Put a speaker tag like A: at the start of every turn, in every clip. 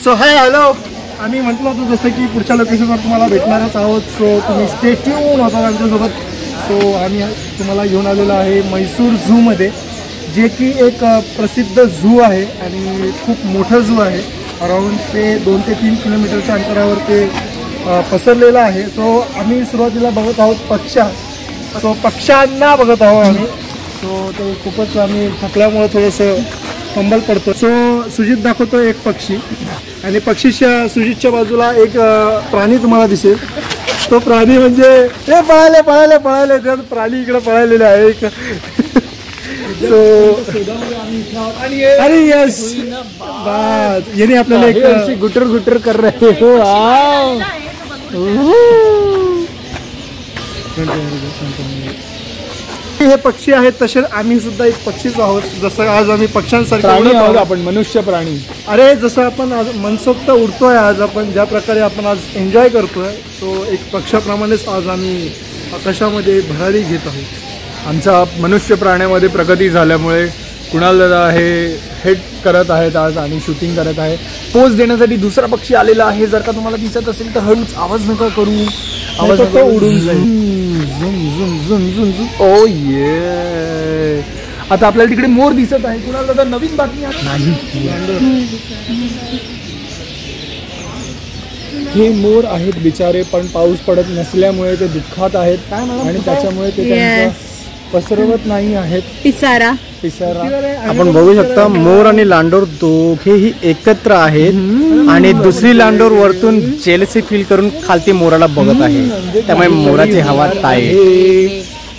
A: So hi hello आम्ही म्हटलं होतं जसं की पुढच्या लोकेशनवर तुम्हाला भेटणारच आहोत. सो तुम्ही स्टे ट्यून होता आमच्यासोबत सो आम्ही तुम्हाला घेऊन आलेलो आहे म्हैसूर झूमध्ये जे की एक प्रसिद्ध झू आहे आणि खूप मोठं झू आहे. अराऊंड ते दोन ते तीन किलोमीटरच्या अंतरावर ते पसरलेलं आहे. सो आम्ही सुरुवातीला बघत आहोत पक्षा. सो पक्ष्यांना बघत आहोत आम्ही. सो ते खूपच आम्ही थकल्यामुळे थोडंसं फंबल पडतो सो सुजित दाखवतो एक पक्षी. आणि पक्षीच्या सुजितच्या बाजूला एक प्राणी तुम्हाला दिसेल. तो प्राणी म्हणजे हे पळाले पळाले पळाले. त्या प्राणी इकडे पळालेले आहे. एक. सो अरे यस याने आपल्याला एक
B: गुटर गुटर कर रहे हो. आओ
A: हे पक्षी आहेत तसेच आम्ही सुद्धा एक पक्षीच आहोत. जसं आज आम्ही पक्ष्यांसारखे
B: प्राणी आहोत. आपण मनुष्य प्राणी.
A: अरे जसं आपण आज मनसोक्त उडतोय आज आपण ज्या प्रकारे आपण आज एन्जॉय करतोय सो एक पक्षाप्रमाणेच आज आम्ही आकाशामध्ये भरारी घेत आहोत.
B: आमचा मनुष्य प्राण्यामध्ये प्रगती झाल्यामुळे कुणाल दादा हे हेड करत आहेत आज आणि शूटिंग करत आहे. पोच देण्यासाठी दुसरा पक्षी आलेला आहे. जर का तुम्हाला दिसत असेल तर हळूच आवाज नका करू. आवाज नका.
A: उडून जाईल.
B: झुम, झुम, झुम, झुम, झुम. ओ ये आता आपल्याला तिकडे मोर दिसत आहे. कुणाल दादा नवीन बातमी आहे नाही. हे मोर आहेत बिचारे पण पाऊस पडत नसल्यामुळे ते दुःखात आहेत आणि त्याच्यामुळे ते त्यांचं पसरवत नाही आहेत.
C: पिसारा.
B: पिसारा.
D: आपण बघू शकता मोर आणि लांडोर दोघेही एकत्र आहेत. आणि दुसरी लांडोर वरतून जेलसी फील करून खालती मोराला बघत आहे. त्यामुळे मोराची हवा ताय.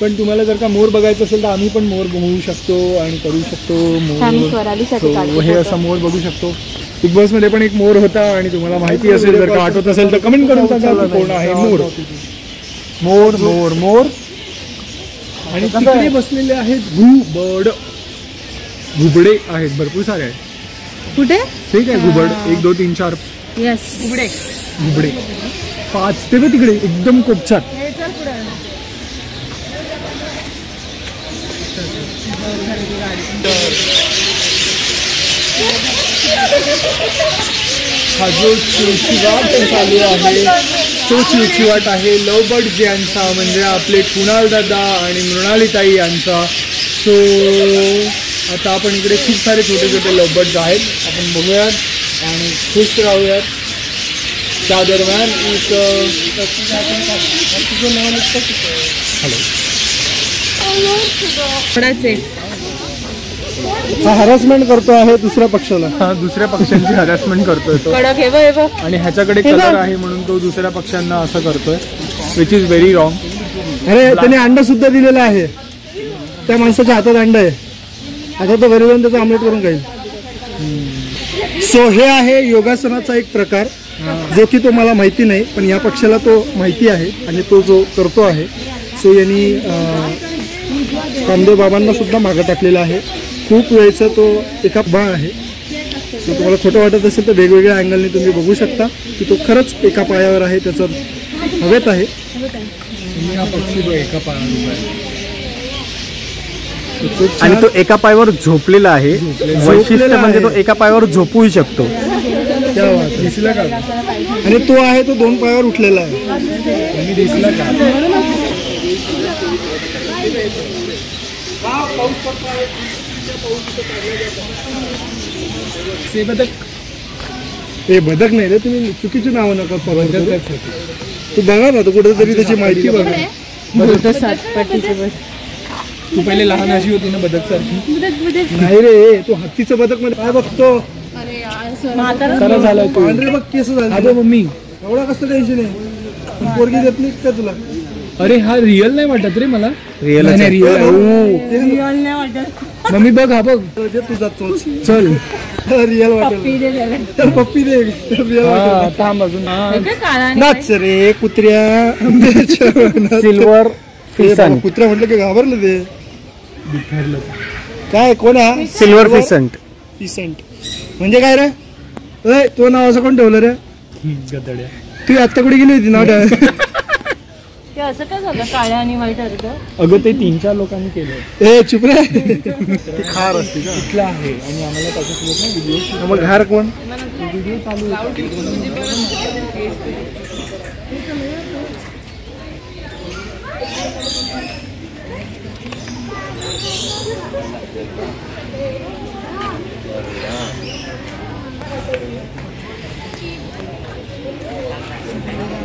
B: पण तुम्हाला जर का मोर बघायचं असेल तर आम्ही पण मोर बघू शकतो आणि करू शकतो. मोर हे. असं मोर बघू शकतो. बिग बॉसमध्ये पण एक मोर होता आणि तुम्हाला माहिती असेल जर का आठवत असेल तर कमेंट करून सांगा कोण आहे मोर. मोर मोर मोर. आणि तिकडे बसलेले आहेत घुबड घुबडे आहेत भरपूर सारे आहेत.
C: कुठे?
B: ठीक आहे घुबड. एक दोन तीन चार.
C: यस उघडे
B: घुबडे. पाच ते बघ तिकडे एकदम कोपछात हा जो चिवचिवाट चालू आहे. तो चिवचिवाट आहे लव बर्ड यांचा म्हणजे आपले कुणाल दादा आणि मृणालीताई यांचा. सो आता आपण इकडे खूप सारे छोटे छोटे लव बर्ड्स आहेत. आपण बघूयात आणि खुश राहूयात. त्या दरम्यान एक हॅलो
A: हा हॅरासमेंट करतो आहे दुसऱ्या पक्षाला.
B: हा दुसऱ्या पक्ष्यांची हॅरॅसमेंट करतोय तो.
C: कडक हे बघ हे बघ
B: आणि ह्याच्याकडे कलर. आहे म्हणून तो दुसऱ्या पक्ष्यांना असं करतोय विच इज व्हेरी रॉंग
A: अरे त्याने अंड सुद्धा दिलेलं आहे. त्या माणसाच्या हातात अंड आहे. आता तो घरी जाऊन त्याचं आमलेट करून खाईल. सो हे आहे योगासनाचा एक प्रकार जो की तो मला माहिती नाही पण या पक्षाला तो माहिती आहे आणि तो जो करतो आहे सो यांनी अं, रामदेव बाबांना सुद्धा मागं टाकलेला आहे. खूप वेळचा तो एका बाळ आहे. सो तुम्हाला खोटं वाटत असेल तर वेगवेगळ्या अँगलने तुम्ही बघू शकता की तो खरंच एका पायावर आहे त्याचं हवेत आहे.
B: हा एका पायावर
D: आणि. तो एका पायावर झोपलेला आहे. वैशिष्ट्य म्हणजे तो एका पायावर झोपूही शकतो.
B: दिसला का?
A: आणि तो आहे तो दोन पायावर उठलेला आहे.
B: आणि दिसला का? से बदक.
A: हे बदक नाही रे तुम्ही चुकीची नावं नका बदक तू बघा ना तू कुठेतरी त्याची माहिती बघा.
B: तू पहिले लहान अशी होती ना बदक सारखी.
A: नाही रे तू हत्तीचं बदकमध्ये काय बघतो?
B: खरं झालं तू
A: पांढरे बघ केस झाले.
B: मम्मी.
A: एवढा कसं टेन्शन आहे? पोरगी देत नाही का तुला?
B: अरे हा रिअल नाही वाटत रे मला. नाही रिअल आहे. मम्मी बघ हा बघ.
A: दे तुझा तोच
B: चल.
A: रिअल वाटेल. पप्पी दे रिअल
B: हा थांब अजून.
A: नाच रे कुत्र्या.
D: सिल्वर
A: हे बाबा, कुत्रा म्हटलं की घाबरलं ते. काय कोण आहे
D: सिल्वर फिसंट
A: पिसेंट म्हणजे काय रे? ए तो नाव असं कोण ठेवलं रे?
B: गदड्या.
A: तू आत्ता कुठे गेली होती नाव
C: ते असं काय झालं? काळ्या आणि वाईट अर्ध?
B: अगं ते तीन चार लोकांनी केलं.
A: ए चुप रे. ती खार असते का?
B: इथलं आहे. आणि आम्हाला त्याच्यासोबत ना व्हिडिओ
A: मग घार कोण?
B: व्हिडिओ चालू होता.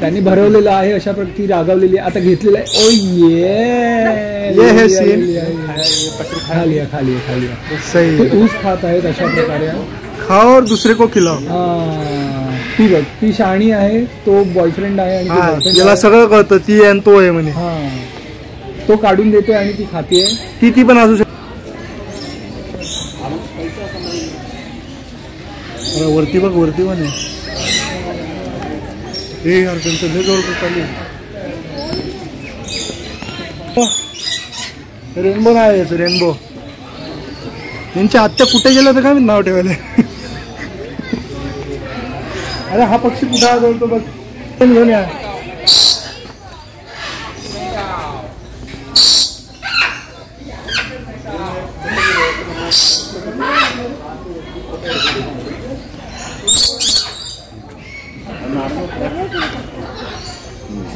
B: त्यांनी भरवलेलं आहे अशा प्रकारे रागावलेली आहे. आता घेतलेलं आहे ओ ये
A: ये है scene.
B: खाली खाली खाली.
A: सही
B: ऊस खात आहेत अशा प्रकारे
A: खाओ और दूसरे को खिलाओ
B: हा. ती बघ ती शहाणी आहे तो बॉयफ्रेंड आहे आणि
A: याला. सगळं कळतं ती आणि तो आहे म्हणे
B: हा तो काढून देतोय आणि ती खाते
A: ती ती पण असू शकते वरती बघ वरती पण आहे हे यार त्यांचं लय जवळ चालू हो. रेनबो नाही याचं रेनबो. यांच्या आत्या कुठे गेल्या तर काय मी नाव ठेवायला? अरे हा पक्षी कुठे आला तो बघ. पण घेऊन या.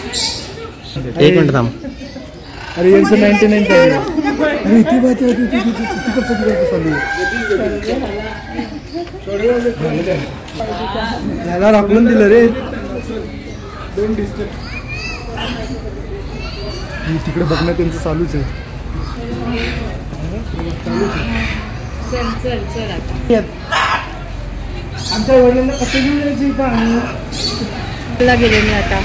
D: एक मिनिट थांब
A: अरे यांचं नाईन्टी नाईन आहे. अरे ते- ते- ते- ते- ते- तिकडचं तिकडचं चालू राखून दिलं रे मी तिकडे बघणं त्यांचं चालूच आहे. आमच्या वडिलांना कसं घेऊन यायचं इथं?
C: ला गेले मी आता.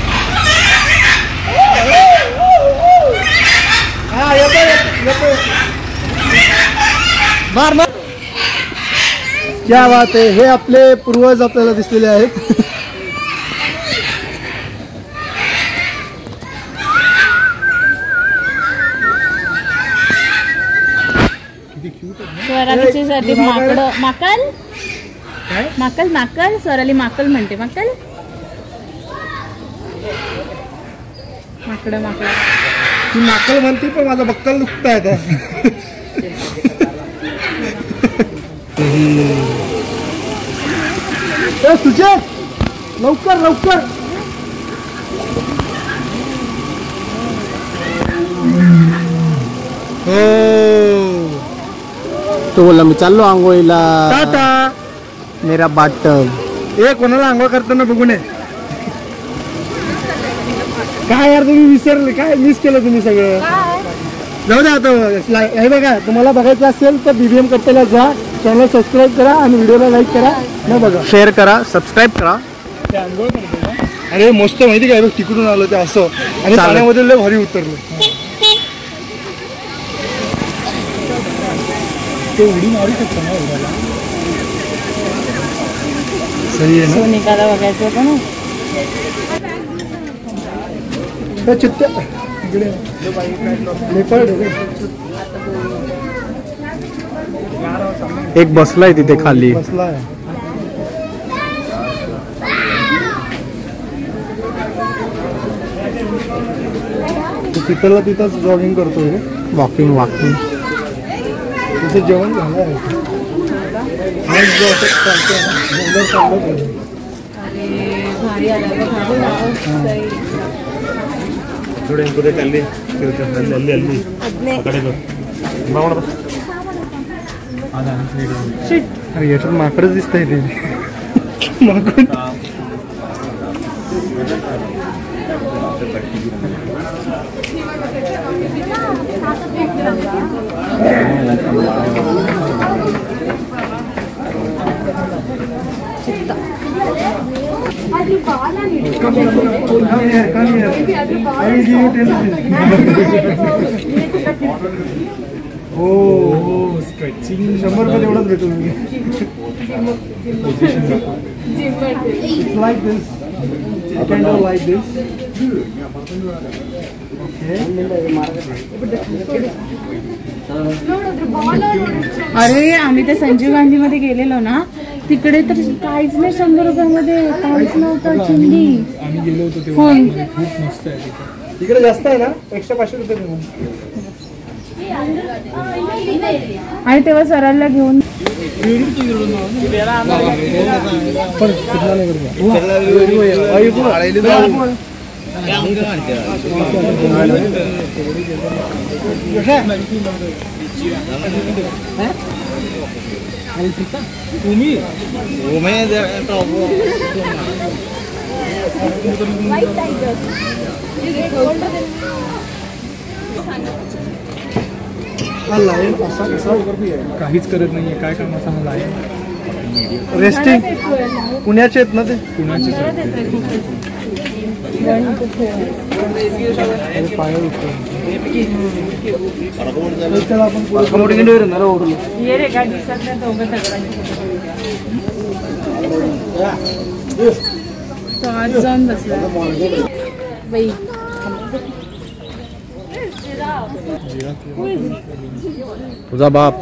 A: हा येतो येतो. मार मार. क्या बात आहे. हे आपले पूर्वज आपल्याला दिसलेले आहेत.
C: साठी माकड. माकल? माकल माकल? स्वराली माकल म्हणते. माकल? माकड माकड.
A: ती माकल म्हणते पण माझा बक्कल दुखत आहे सुचेत लवकर लवकर! हो.
D: तो बोलला मी चाललो आंघोळीला.
A: टाटा.
D: मेरा बाटब
A: ए कोणाला आंघोळ करताना बघू नये. काय यार तुम्ही विसरले. काय मिस केलं तुम्ही सगळं? जाऊ द्या आता. ला- हे बघा तुम्हाला बघायचं असेल तर बीबीएम कट्ट्याला जा. चॅनल सबस्क्राईब करा आणि व्हिडिओला लाईक करा. न बघा.
D: शेअर करा सबस्क्राईब करा.
B: ते आंघोळ करतो का
A: अरे मस्त माहिती काय बघ तिकडून आलं ते असं. आणि
D: चालेल.
A: पाण्यामध्ये लय भारी उतरलं.
B: ते उडी मारू शकतो ना उडाला
A: सही आहे
C: सोनिकाला बघायचं होतं ना
A: ना त्या चित्त्या इकडे. लेपर्ड.
D: एक बसलाय तिथे खाली.
A: बसला आहे तो तिथला तिथंच जॉगिंग करतोय
D: वॉकिंग वॉकिंग
A: तुझं जेवण झालं आहे आज जो असं चालतंय ना, जेवल्यावर चाललं पाहिजे.
C: अरे भारी आला बघ, भारी आला. सई.
A: अरे याच्यात माकडच दिसतंय ते. माकड Come here, come here. I will give you 10 rupees. हो हो स्ट्रेचिंग शंभर रुपये तेवढंच भेटू मी it's like this you can do like this
C: अरे आम्ही ते संजीव गांधी मध्ये गेलेलो ना. तिकडे तर काहीच नाही शंभर रुपयामध्ये काहीच नव्हतं चिंडी
B: आम्ही गेलो होतो. तेव्हा. खूप मस्त आहे तिथे
A: तिकडे जास्त आहे ना? एकशे पाचशे रुपये
C: आणि तेव्हा सरांना घेऊन
A: पण कितना नाही करू हा लायन असा कसा
B: काहीच करत नाहीये. काय कामाचा मला आहे?
A: रेस्टिंग पुण्याचे आहेत ना ते?
B: कुणाची
A: त्याला आपण पुढे
C: ये रे काय दिसत नाही दोघं तो आज जाऊन बसला बाई
D: तुझा बाप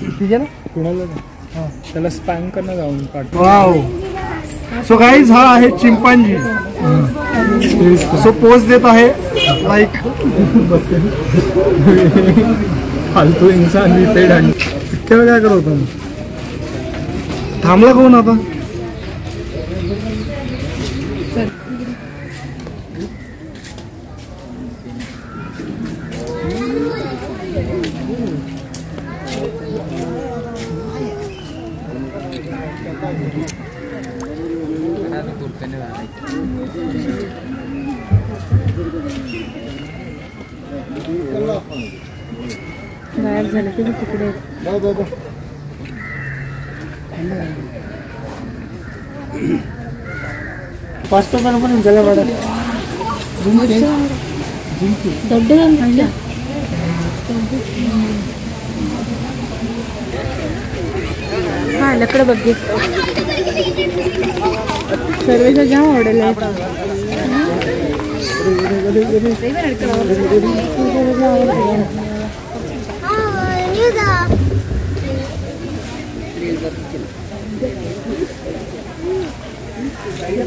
A: ठीक आहे ना?
B: कुणाला त्याला स्पॅन करणं जाऊन
A: पाठव. सो गाईज हा आहे चिंपांजी. सो पोज देत आहे. लाईक
B: फालतू इन्सान मी पेड आणि
A: इतक्या वेळ काय करत होता? थांबला कोण आता?
C: नको.
A: पाच टोकाला पण झाल्या
C: मॅडम जिंकते जिंकते लकडं बघे सर्वेचा जाम ऑर्डर
E: आहे Ano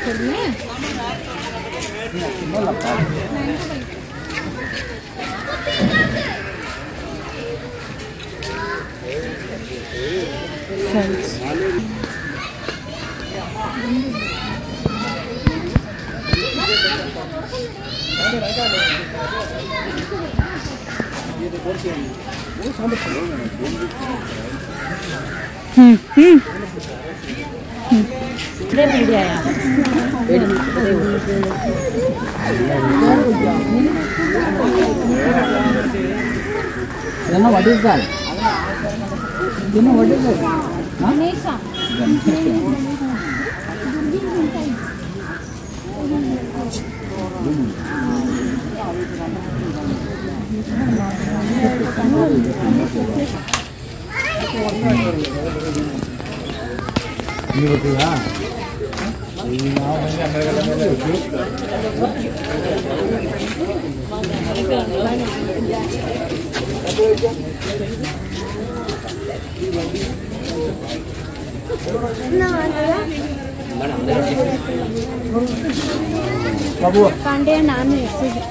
E: ko niya? Hindi na, sino lapad. cents.
C: Hmm.
E: Hmm. Hmm.
D: What is that? You know what is it? Huh? Ganesha. ये बताया ये
B: नाव मैंने अंदर का मैंने उपयोग బాబు కండే
E: నాన్న ఇస్తుంది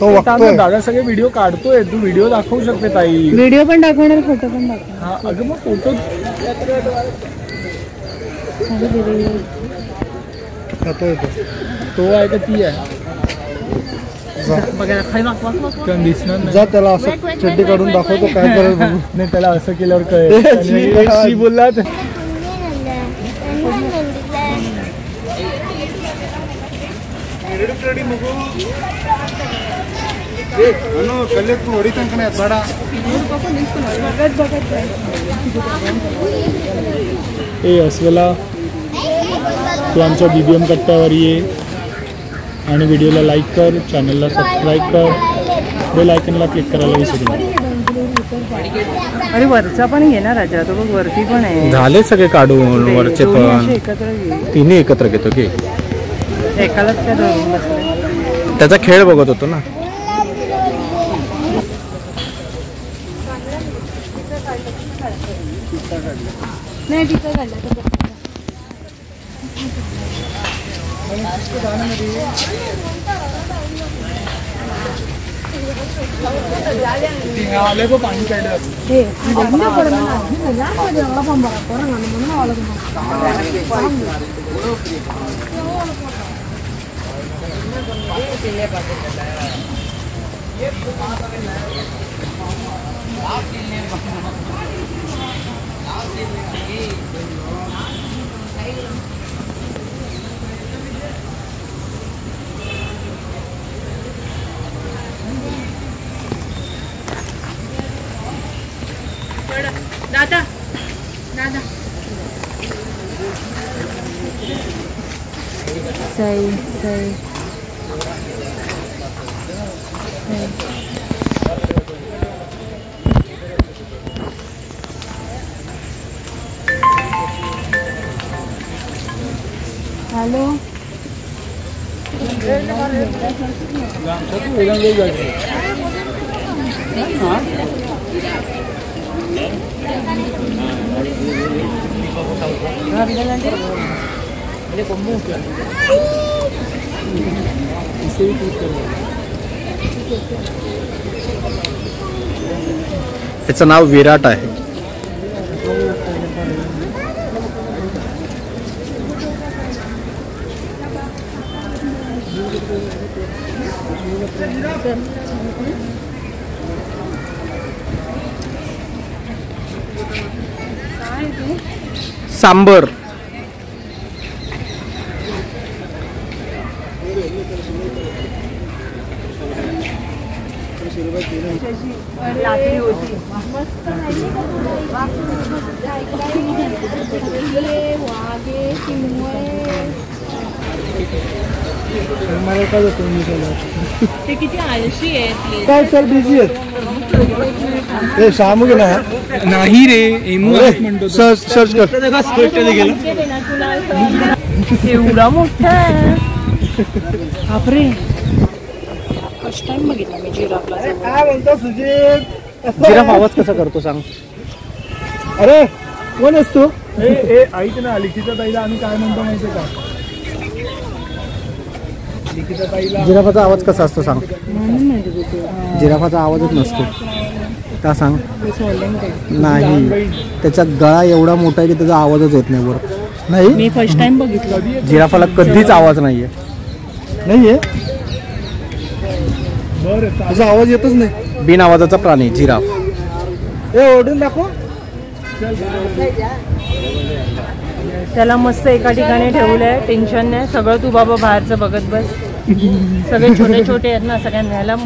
A: तो बघतोय
B: दादा सगळे व्हिडिओ काढतोय. तू व्हिडिओ दाखवू शकते ताई.
C: व्हिडिओ पण दाखवणार फ़ोटो पण दाखवणार.
B: हा अगं मग फ़ोटो
A: तो
B: तो आहे का ती आहे? कारण दिसणार नाही.
A: जा त्याला असं चड्डी काढून दाखवतो काय करेल बघू
B: नाही त्याला असं केल्यावर कळेल. आणि शी बोलला तर-
A: ಕಲ್ಲೆ ತೂ ಹೊಡಿತಂಕನೇ ಬೇಡ
B: ए अस्वला तू आमच्या बी बी एम कट्ट्यावर ये आणि व्हिडिओला लाईक कर चॅनलला सबस्क्राईब कर बेल आयकनला क्लिक करायला विसरू नका
C: अरे वरचा पण घे ना राजा तो बघ वरती पण आहे
D: झाले सगळे काढून
C: ते
D: वरचे
C: दोन्ही
D: पण
C: असे एकत्र घे.
D: तिन्ही एकत्र घेतो की
C: एकालाच काय धरून बसले
D: त्याचा खेळ बघत होतो ना
E: नाही तिथं घाला
B: आले पाणी काढलं
C: दादा. दादा. सई सई. हॅलो।
D: त्याचं नाव विराट आहे सांबर
C: रात्री होती
E: वागे चिमणे
A: मला काय
C: ते किती आळशी आहेत
A: काय सर बिझी आहेत? ए शामू गेला
B: नाही. रे एमू म्हणतो.
A: सर्च सर्च कर.
C: एवढा मोठा. बापरे. फर्स्ट टाइम बघितला मी जिराफला.
A: काय म्हणतो सुजित?
D: जिराफ आवाज कसा करतो सांग.
A: अरे कोण आहेस तू?
B: ए ए ऐक ना लिखिता ताईला आम्ही काय म्हणतो माहितीये का?
D: जिराफाचा आवाज कसा असतो सांग? जिराफाचा आवाजच नसतो. का सांग? नाही. त्याचा गळा एवढा मोठा आहे की त्याचा आवाजच येत नाही वर
A: नाही?
C: मी फर्स्ट टाइम बघितलं.
D: जिराफाला कधीच आवाज नाहीये.
A: नाहीये?
B: बरं
A: त्याचा आवाज येतच नाही.
D: बिन आवाजाचा प्राणी जिराफ.
A: ए ओढून दाखव.
C: त्याला मस्त एका ठिकाणी ठेवलंय टेन्शन नाही. सगळं तू बाबा बाहेरचं बघत बस. सगळे छोटे छोटे आहेत ना सगळ्यांना न्यायला